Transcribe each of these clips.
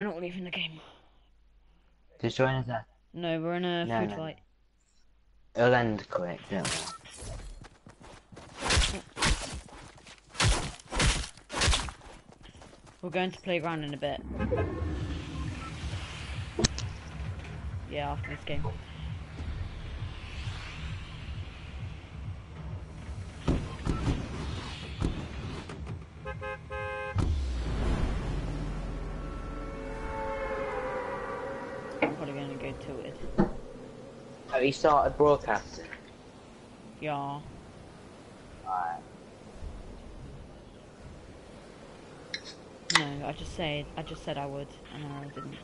We're not leaving the game. Just join us there. No, we're in a No, food no. fight. It'll end quick, don't worry. We're going to playground in a bit. Yeah, after this game. You started broadcasting? Yeah. Alright. No, I just said I just said I would, and I didn't.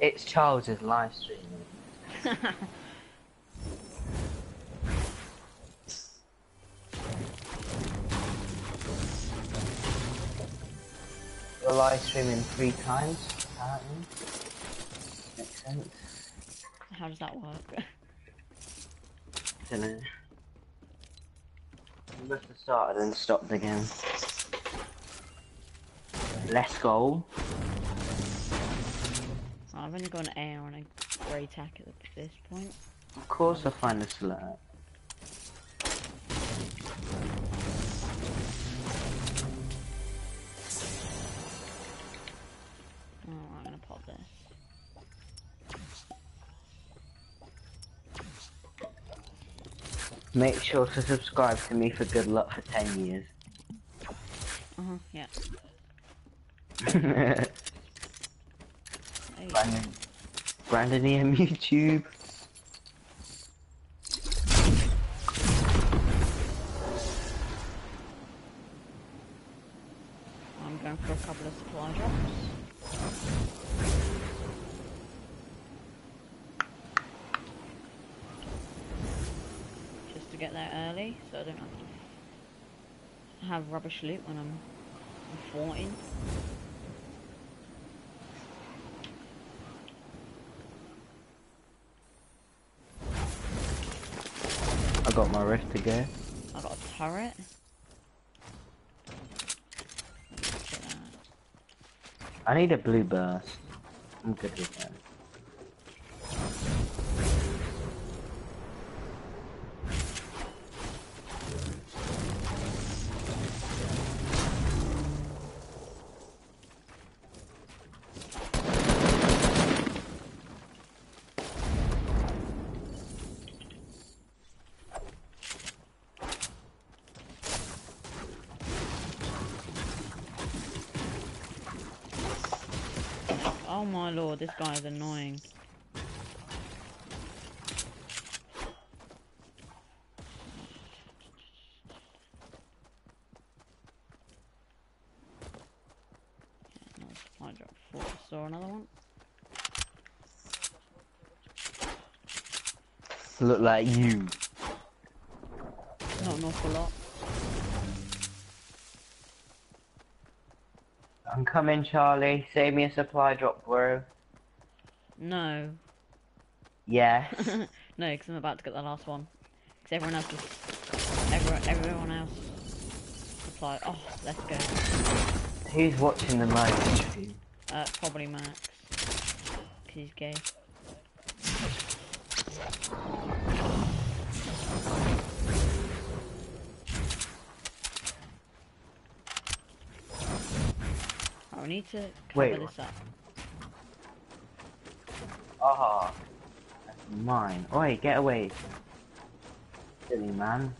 It's Charles's live streaming. We're live streaming three times, apparently. Makes sense. How does that work? We must have started and stopped again. Let's go. I've only got an air and a grey tack at this point. Of course I find this alert. Make sure to subscribe to me for good luck for 10 years. Uh huh. Yeah. Brandon. Brandon EM YouTube. I'm going for a couple of supply drops. Just to get there early, so I don't have to have rubbish loot when I'm, I'm 14. I got my rift to go. I got a turret. I need a blue burst. I'm good with that. Oh my lord, this guy is annoying. Yeah, another supply drop. Thought I saw another one. Look like you. Not an awful lot. I'm coming, Charlie. Save me a supply drop, bro. No. Yes. no, because I'm about to get the last one. Because everyone else is... Everyone, everyone else... Supply... Oh, let's go. Who's watching the stream? Uh, probably Max. Because he's gay. I need to cover Wait, this up. Ah, that's mine. Oi, get away. Silly man.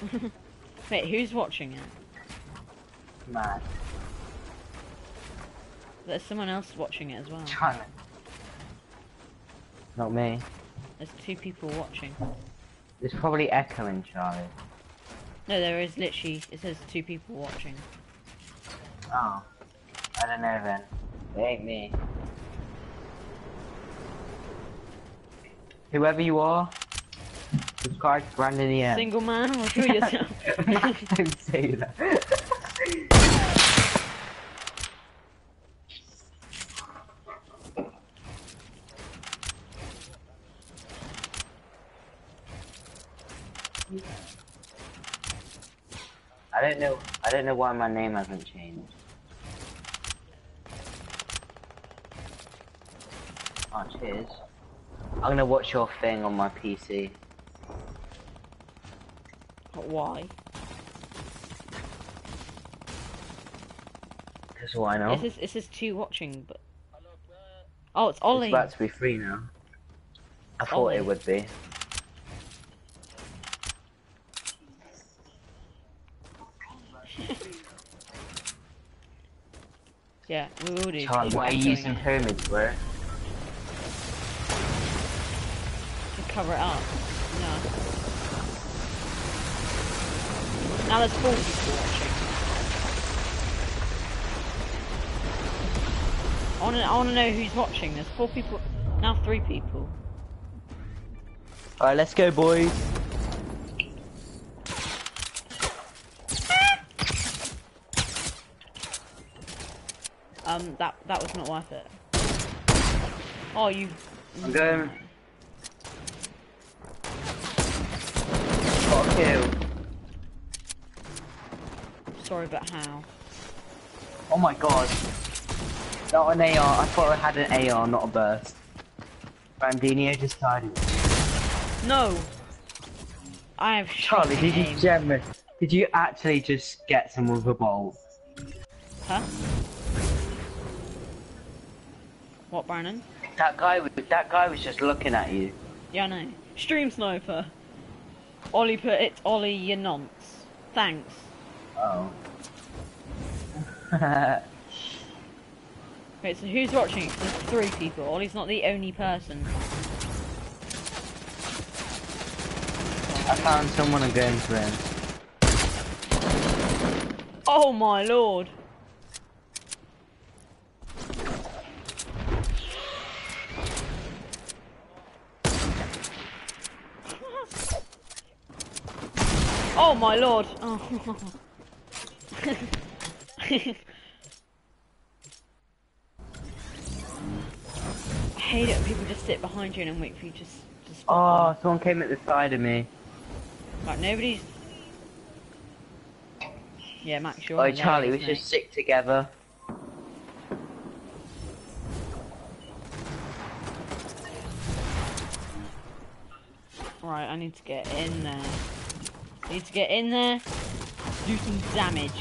Wait, who's watching it? Man. There's someone else watching it as well. China. Not me. There's two people watching. It's probably echoing, Charlie. No, there is literally, it says two people watching. Oh. I don't know then. It ain't me. Whoever you are, subscribe to Brandon EM. Single man, or kill yourself. don't say that. don't know. I don't know why my name hasn't changed. Oh, cheers. I'm gonna watch your thing on my PC. But Why? Because why not? It says, it says two watching, but... Oh, it's It's Ollie. about to be free now. I thought Ollie. it would be. Yeah, we will do. Charlie, why are you using pyramids, bro? To cover it up. No. Now there's four people watching. I wanna, I wanna know who's watching. There's four people, now three people. Alright, let's go, boys. Um, that that was not worth it. Oh, you. I'm going. Got a kill. Sorry, but how? Oh my god. Not an AR. I thought I had an AR, not a burst. Brandinho just died. No. I have. Charlie, did you aim. Did you actually just get someone with a bolt? Huh? What, Brandon? That guy, was- that guy was just looking at you. Yeah, I know. Stream sniper. Ollie put it's Ollie, you nonce. Thanks. Oh. Wait, so who's watching? There's three people. Ollie's not the only person. I found someone going him. Oh my lord. Oh my lord. Oh. I hate it when people just sit behind you and wait for you just to spawn. Oh, someone came at the side of me. Like nobody's. Yeah, Max, you're. Oh, Charlie, we should stick together. Right, I need to get in there. Need to get in there. Do some damage.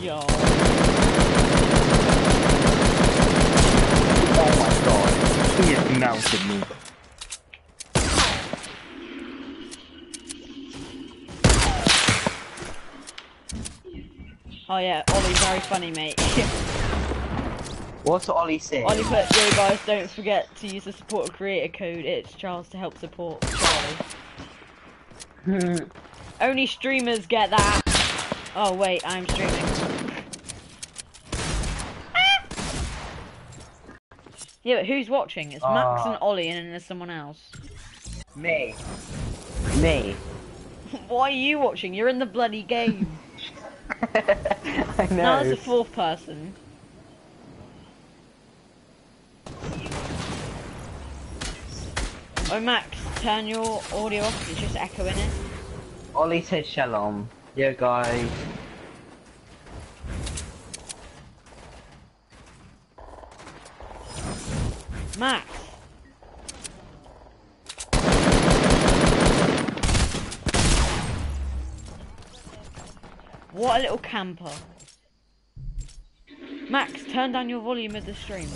Yo. Oh my god, he just melted me. Oh yeah, Ollie, very funny, mate. What's Ollie saying? Ollie put, yo guys, don't forget to use the support creator code. It's Charles to help support Charlie. Only streamers get that. Oh wait, I'm streaming. Yeah, but who's watching? It's Max Ah. and Ollie, and then there's someone else. me. Me. Why are you watching? You're in the bloody game. I know. now there's a fourth person. Oh Max, turn your audio off. It's just echoing it. Ollie said shalom. Yeah, guys. Max. What a little camper. Max, turn down your volume of the stream.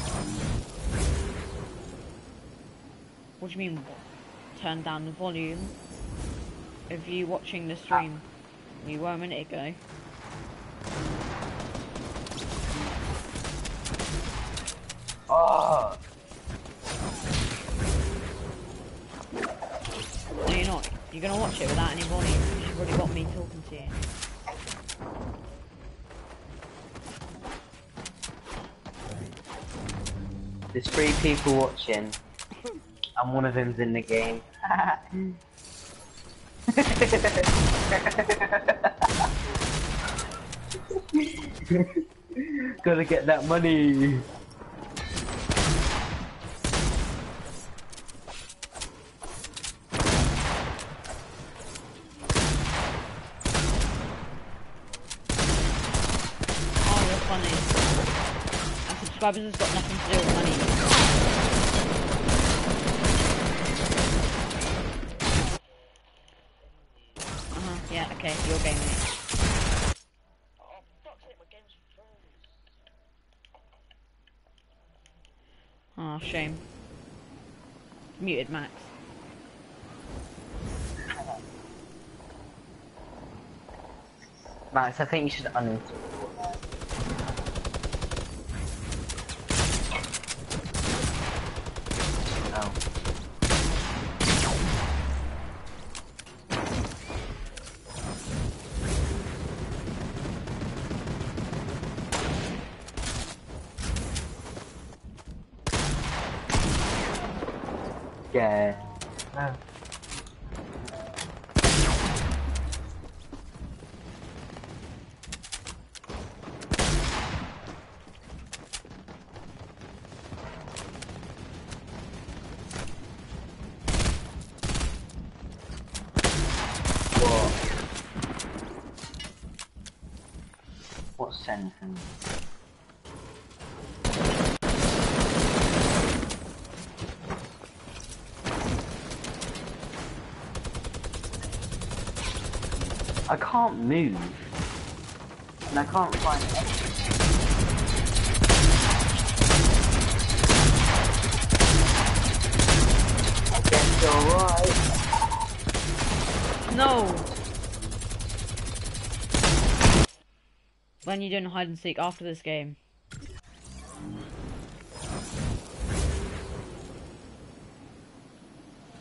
What do you mean? Turn down the volume of you watching the ah. stream. You were a minute ago. Oh, No, you're not. You're gonna watch it without any volume. You've already got me talking to you. there's three people watching, I'm one of them's in the game. Gotta get that money. Oh, subscribers has got nothing to do Muted Max. Max, I think you should uninstall. Oh. Yeah. Oh. What? What I can't move. And I can't find anything. I right. No! When you're doing hide and seek after this game?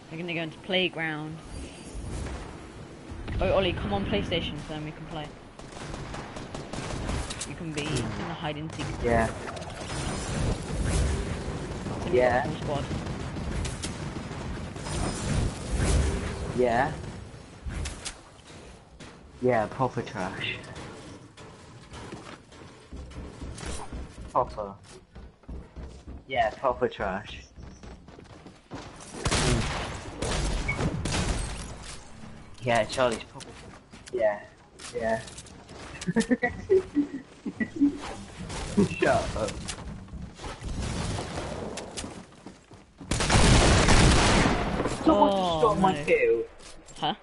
We're gonna go into playground. Oh, Ollie, come on PlayStation so then we can play. You can be in the hide and seek. Yeah. Yeah. Squad. Yeah. Yeah, proper trash. Proper. Yeah, proper trash. Yeah, Charlie's proper. Yeah, yeah. Shut up. Someone just Oh, my no. kill. Huh?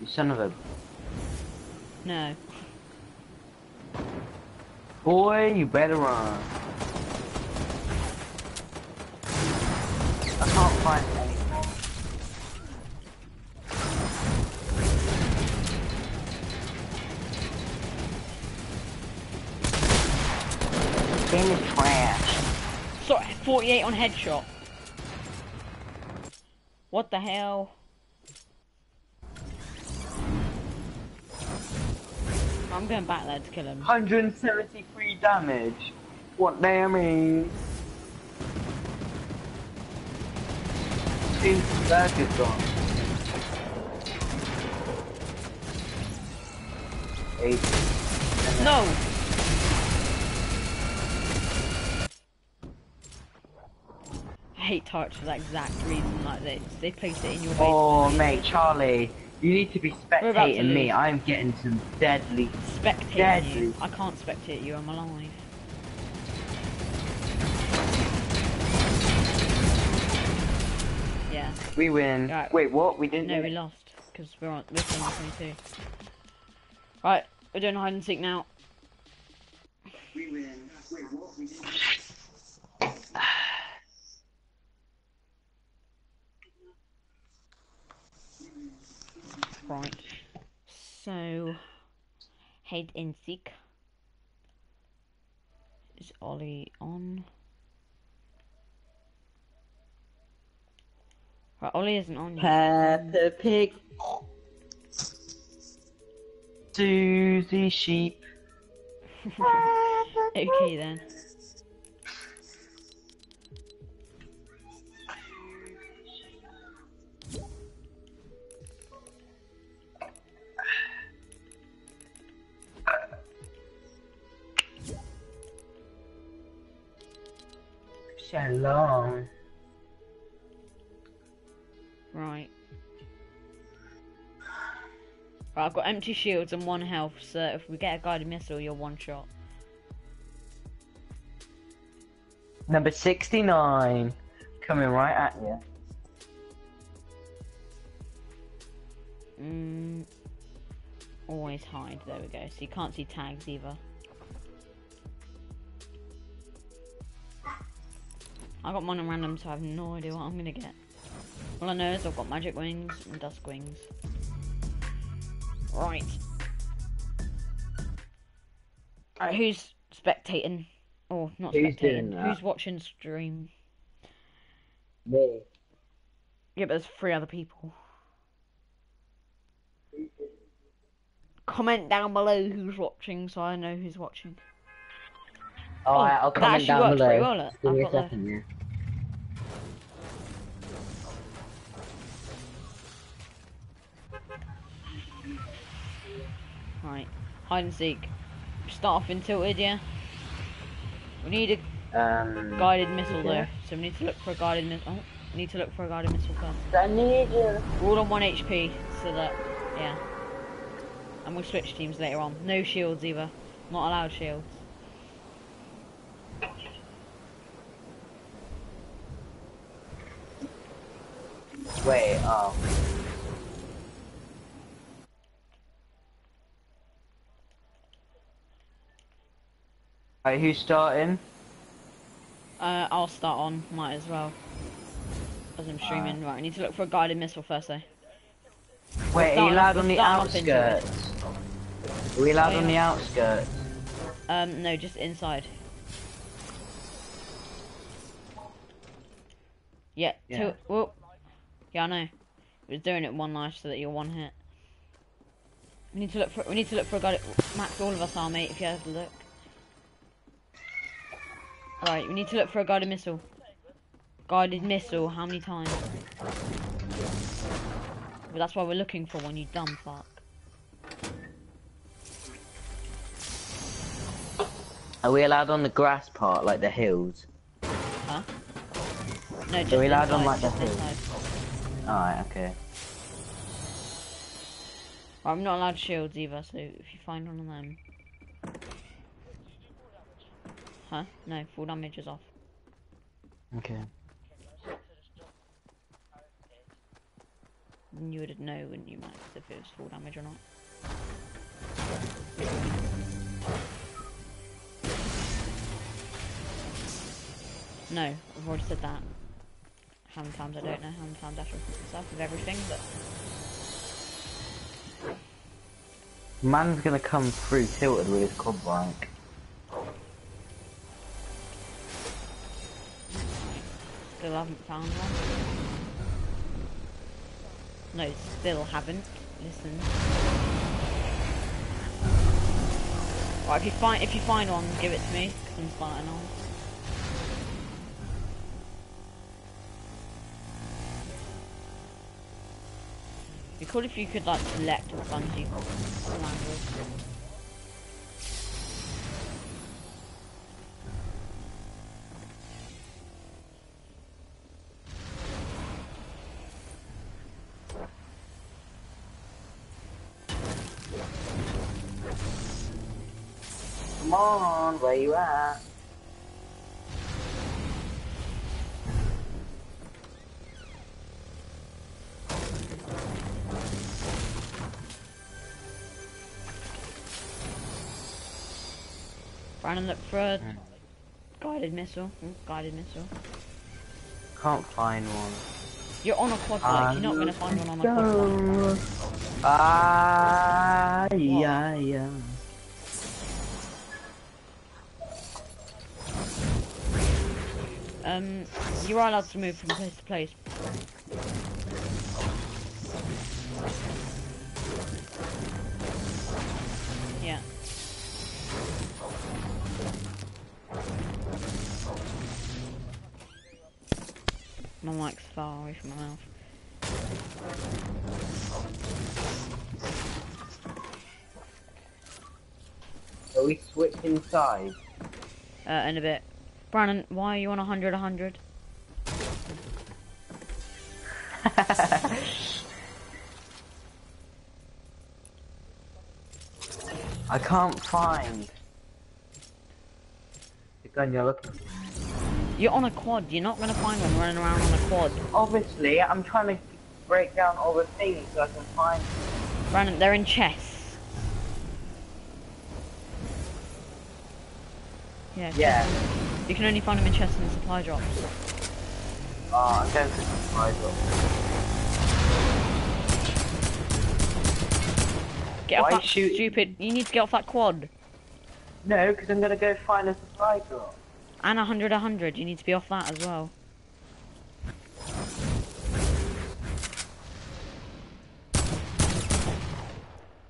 You son of a No. boy, you better run. I can't find anything. Game is trash. Sorry, 48 on headshot. What the hell? I'm going back there to kill him. 173 damage. What damage? Seems the back gone. Eight. No! I hate tarts for that exact reason, like they, they place it in your base. Oh, mate, Charlie, you need to be We're to spectating me. I'm getting some deadly. Spectating Deadly. you. I can't spectate you, I'm alive. Yeah. We win. Right. Wait, what? We didn't. No, win? we lost because we're on we're playing 22. Right, we're doing hide and seek now. We win. Wait, what? We didn't. Right. So, hide and seek. Is Ollie on? Right, Ollie isn't on yet. Peppa Pig. Susie Sheep. okay then. Shalom. Right. Right, I've got empty shields and one health, so if we get a guided missile, you're one shot. Number 69. Coming right at you. Mm, always hide. There we go. So you can't see tags either. I got mine on random, so I have no idea what I'm gonna get. All I know is I've got magic wings and dusk wings. Right. Alright, who's spectating? Oh, not Who's spectating. Who's watching stream? Me. Yeah, but there's three other people. Comment down below who's watching so I know who's watching. Alright, Oh, I'll comment down below. well. Give I've me a the- second, yeah. Right. Hide and seek. Start off in tilted, yeah? We need a Um, guided missile yeah. though, so we need to look for a guided missile. Oh, we need to look for a guided missile first. I need you. We're all on 1 HP, so that, yeah. And we'll switch teams later on. No shields either. Not allowed shields. Wait, oh. Alright, who's starting? Uh, I'll start on, might as well. As I'm streaming. Right, I need to look for a guided missile first though. Wait, are starting you allowed off- on the we're starting off into it. outskirts? Are we allowed Oh, on the outskirts? Um, no, just inside. Yeah, Yeah. two, well, yeah, I know. He was doing it one life so that you're one hit. We need to look for, we need to look for a guided, Max, all of us are, mate, if you have a look. Alright, we need to look for a guided missile. Guided missile, how many times? But that's why we're looking for one, you dumb fuck. Are we allowed on the grass part, like the hills? Huh? No, just we allowed on, like, the just hill? inside. Alright, okay. I'm not allowed shields either, so if you find one of them. Huh? No, full damage is off. Okay. You would know, wouldn't you, Max, if it was full damage or not? No, I've already said that. How many times I don't know, how many times I have repeat myself with everything, but Man's gonna come through tilted with his club bike. still haven't found one. No, still haven't. Listen. Right, if you find if you find one, give it to me, because I'm starting on. Be cool if you could like select what ones you. Brandon, look for a guided missile. Mm, guided missile. Can't find one. You're on a quad bike. You're not gonna find one on a quad bike. Ah, yeah, yeah. Um, you are allowed to move from place to place. My mic's far away from my mouth. Are we switching sides? Uh, in a bit. Brandon, why are you on 100 100? I can't find the gun you're looking for. You're on a quad. You're not gonna find one running around on a quad. Obviously, I'm trying to break down all the things so I can find. Brandon, they're in chests. Yeah. Yeah. chests. You can only find them in chests and supply drops. Oh, I'm going to supply drop. Get Why off that shoot- stupid. You need to get off that quad. No, because I'm gonna go find a supply drop. And a hundred, a hundred. You need to be off that as well.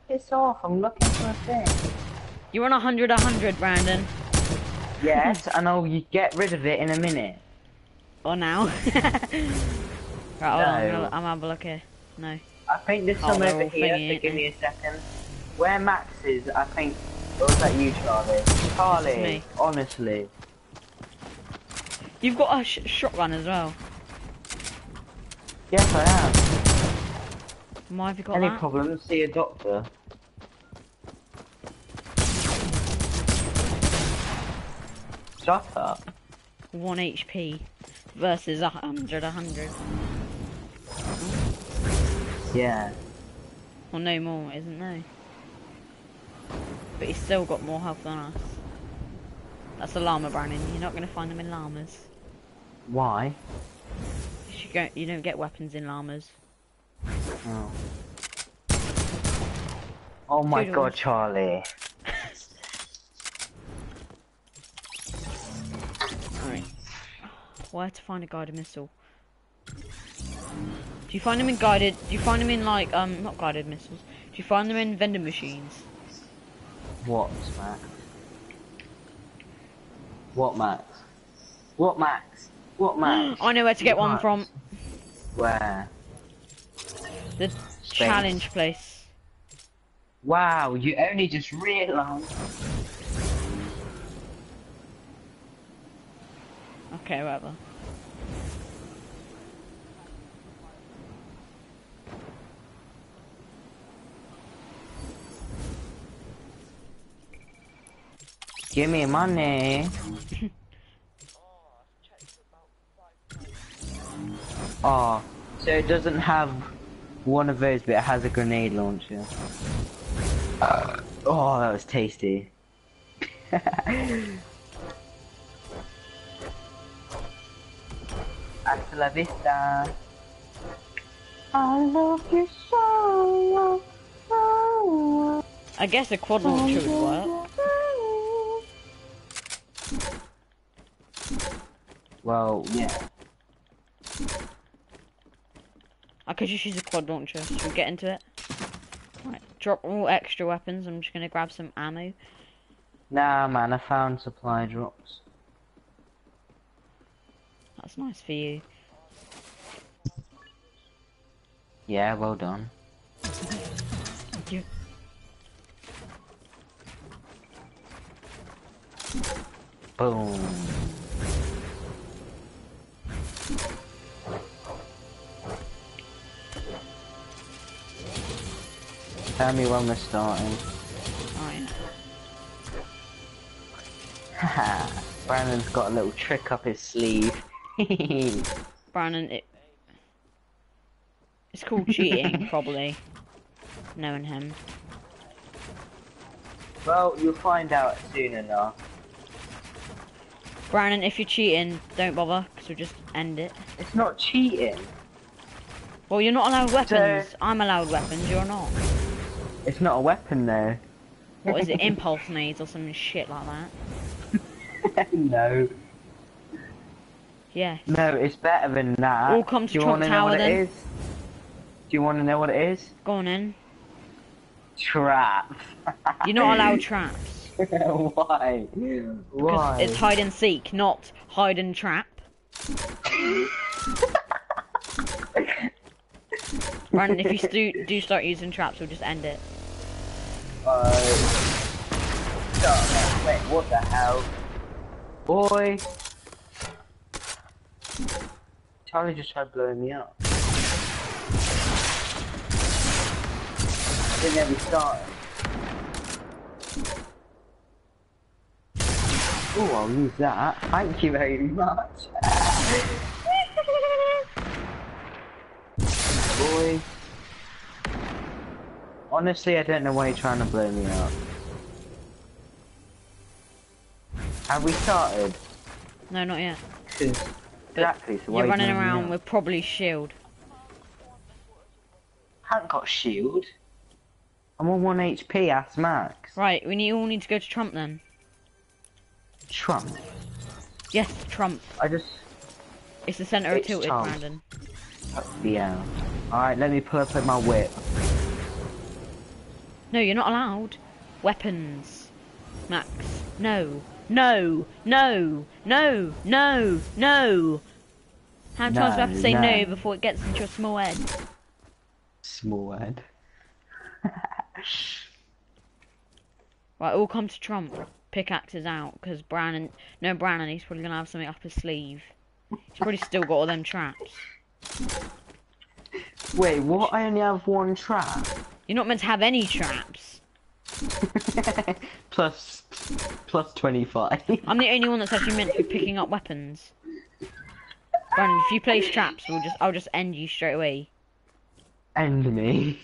Piss off! I'm looking for a thing. You're on a hundred, a hundred, Brandon. Yes, and I'll you get rid of it in a minute. Or now. right, on. I'm gonna, I'm have a look here. No. I think there's Oh, some they're over here, so give me a second. Where Max is, I think. Or was that you, Charlie? Charlie, honestly. You've got a sh shotgun as well. Yes, I am. Why have you got Any that? problems? See a doctor. Shut up. One HP versus a hundred, a hundred. Yeah. Well, no more, isn't there? But he's still got more health than us. That's a llama, Brandon. You're not going to find them in llamas. Why? You, go, you don't get weapons in llamas. Oh. Oh my Toodles. god, Charlie. Alright. Where to find a guided missile? Do you find them in guided? Do you find them in like um not guided missiles? Do you find them in vending machines? What, Max? What, Max? What, Max? What, Max? I know where to get one Max? from. Where? The challenge place. Wow, you only just realised. Okay, whatever. Give me money. Oh, so it doesn't have one of those, but it has a grenade launcher. Uh, oh, that was tasty. Hasta la vista. I love you so. so, I guess a quad launcher would work. Well, yeah. I could just use a quad launcher. Should we get into it? Right, drop all extra weapons. I'm just gonna grab some ammo. Nah, man, I found supply drops. That's nice for you. Yeah, well done. Thank you. Boom. Tell me when we're starting. Alright. Haha, Brandon's got a little trick up his sleeve. Brandon, it, it's called cheating, probably. Knowing him. well, you'll find out soon enough. Brandon, if you're cheating, don't bother, because we'll just end it. It's not cheating. Well, you're not allowed weapons. I'm allowed weapons, you're not. It's not a weapon though. What is it, impulse needs or some shit like that? no. Yeah. No, it's better than that. All come to Do you Trump Tower what then. it is? Do you want to know what it is? Go on in. Trap. You're not allowed traps. Why? Because Why? it's hide and seek, not hide and trap. Brandon, if you do, do start using traps, we'll just end it. Uh, wait, what the hell? Boy! Charlie just tried blowing me up. I didn't even start. Oh, I'll use that. Thank you very much. Boy. Honestly, I don't know why you're trying to blow me up. Have we started? No, not yet. Exactly, so why You're running around with probably shield. haven't got shield. I'm on 1 HP, ass max. Right, we need, all need to go to Trump then. Trump. Yes, Trump. I just... It's the centre of It's tilted, Trump. Brandon. Yeah. Alright, let me pull up my whip. No, you're not allowed. Weapons. Max. No. No. No. No. No. No. How many times do I have to say no. no. before it gets into your small head? Small head. Right, all come to Trump. Pickaxes out, because Brandon... No, Brandon, he's probably going to have something up his sleeve. He's probably still got all them traps. Wait, what? I only have one trap. You're not meant to have any traps. plus, plus 25. I'm the only one that's actually meant to be picking up weapons. Brandon, if you place traps, we'll just I'll just end you straight away. End me.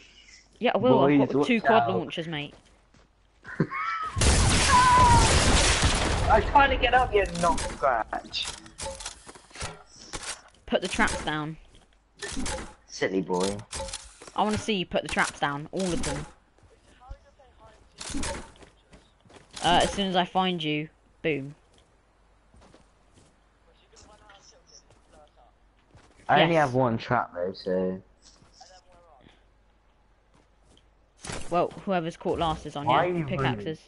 Yeah, I will. I've got two quad out. launchers, mate. I'm trying to get up, you knock scratch. Put the traps down. Silly boy. I want to see you put the traps down, all of them. Uh, as soon as I find you, boom. I only have one trap though, so. Well, whoever's caught last is on Why yeah. you Pickaxes.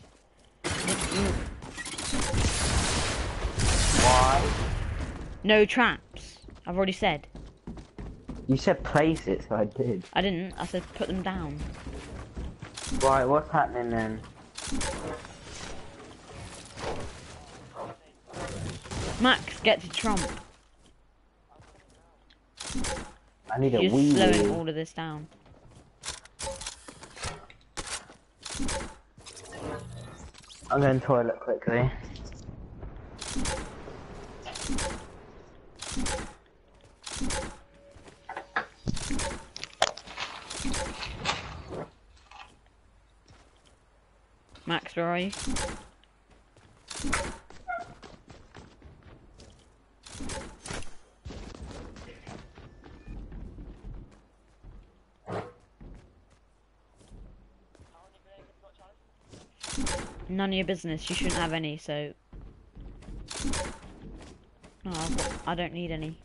Why? No traps. I've already said. You said place it, so I did. I didn't. I said put them down. Right, what's happening then? Max, get to Trump. I need a You're wee slowing wee. all of this down. I'm going to toilet quickly. Max, where are you? None of your business. You shouldn't have any, so. I don't need any.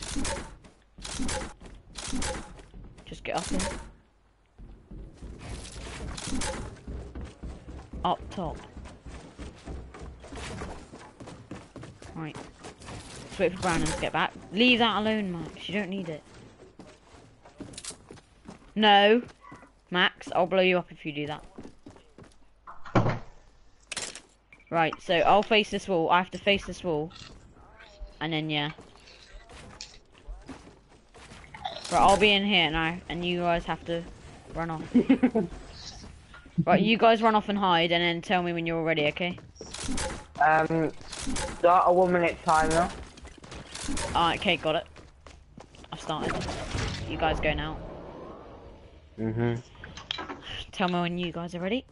Just get up here. Up top. Right. Let's wait for Brandon to get back. Leave that alone, Max. You don't need it. No. Max, I'll blow you up if you do that. Right, so I'll face this wall. I have to face this wall. And then, yeah. Right, I'll be in here now, and you guys have to run off. right, you guys run off and hide, and then tell me when you're all ready, okay? Um, start a one minute timer. Alright, okay, got it. I've started. You guys go now. Mm-hmm. Tell me when you guys are ready.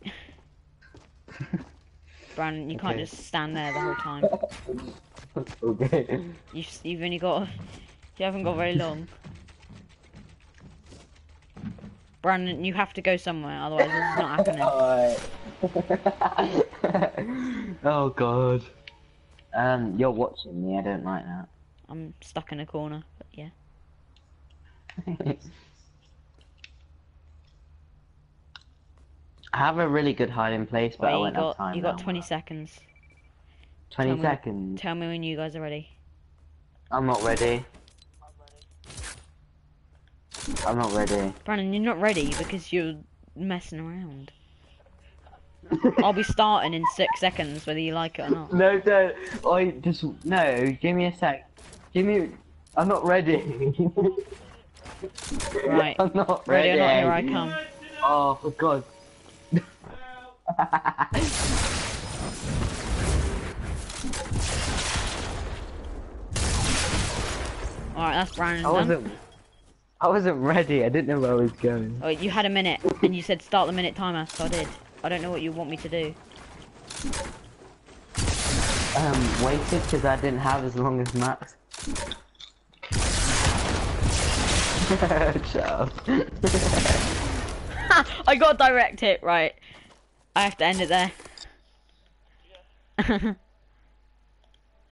Brandon, you can't just stand there the whole time. okay. You've, you've only got... You haven't got very long. Brandon, you have to go somewhere, otherwise this is not happening. Oh god. Um, you're watching me. I don't like that. I'm stuck in a corner, but yeah. I have a really good hiding place, but I Wait, you won't have got, time. you got now. 20 seconds. 20 tell me- seconds. Tell me when you guys are ready. I'm not ready. I'm not ready. Brandon, you're not ready because you're messing around. I'll be starting in six seconds, whether you like it or not. No, no, I just no. Give me a sec. Give me. I'm not ready. right. I'm not ready. ready not, here I come. Oh, for God. All right, that's Brandon. I wasn't. I wasn't ready. I didn't know where I was going. Oh, you had a minute, and you said start the minute timer, so I did. I don't know what you want me to do. Um, waited because I didn't have as long as Max. I gotta direct hit, right. I have to end it there.